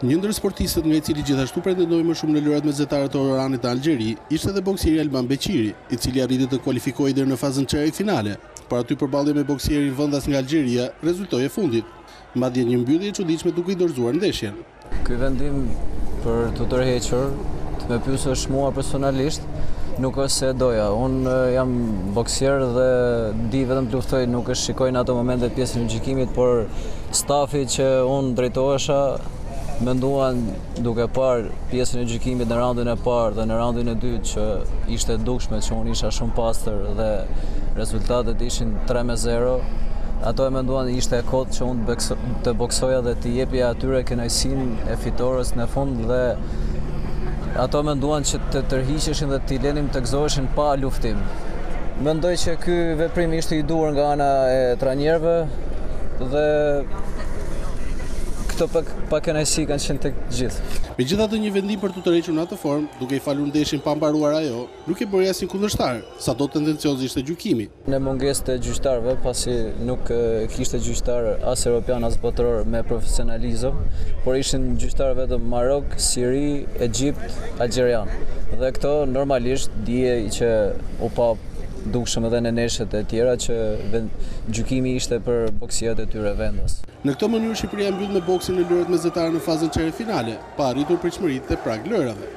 Një ndër sportistët nga i cili gjithashtu pretendohej më shumë në lojërat mesdhetare të Oranit në Algjeri, ishte edhe boksieri Alban Beqiri, i cili arriti të kualifikohej deri në fazën çerekfinale, por aty përballja me boksierin vendas nga Algjeria rezultoi e fundit, madje një mbyllje e çuditshme duke i dorëzuar ndeshjen. Ky vendim për t'u tërhequr, të me pyesësh mua personalisht, nuk është se e doja. Unë jam boksier dhe di vetëm të luftoj, nuk e shikoj në ato momente pjesën e gjykimit, por stafi që unë drejtohesha menduan duke parë pjesën e gjykimit në raundin e parë dhe në raundin e dytë që ishte dukshme që unë isha shumë pastër dhe rezultatet ishin 3 me 0 ato e menduan ishte e kot që unë të boksoja dhe t'i jepja atyre kënaqësinë e fitores në fund dhe ato menduan që të tërhiqeshin dhe t'i lenim të gëzoheshin pa luftim. Mendoj që ky veprim ishte i duhur nga ana e trajnerëve dhe këto pakënaqësi kanë qenë tek gjithë. Megjithatë një vendim për t'u tërhequr në atë formë, duke i falur ndeshjen pa mbaruar ajo, Nuk e bëri asnjë kundërshtar, sado tendencioz ishte gjykimi. Në mungesë të gjyqtarëve, pasi nuk kishte gjyqtarë as europianë as botërorë me profesionalizëm, por ishin gjyqtarë vetëm Marok, Siri, Egjipt, Algjerian. Dhe këto normalisht dihet që u pa dukshëm edhe në ndeshjet e tjera që gjykimi ishte për boksierët e tyre vendas. Në këtë mënyrë Shqipëria mbyll me boksin në lojët mesdhetare në fazën çerekfinale, pa arritur pritshmëritë e prag lojërave.